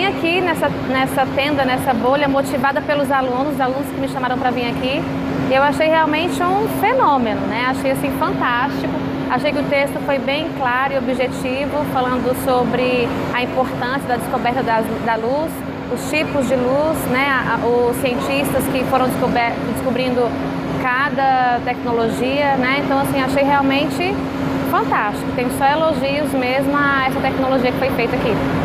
vim aqui nessa, nessa tenda, nessa bolha, motivada pelos alunos, alunos que me chamaram para vir aqui. E eu achei realmente um fenômeno, né? Achei assim fantástico. Achei que o texto foi bem claro e objetivo, falando sobre a importância da descoberta da, da luz, os tipos de luz, né? Os cientistas que foram descobrindo cada tecnologia, né? Então assim achei realmente fantástico. Tenho só elogios mesmo a essa tecnologia que foi feita aqui.